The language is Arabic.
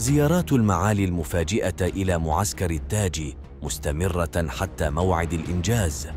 زيارات المعالي المفاجئة إلى معسكر التاج مستمرة حتى موعد الإنجاز.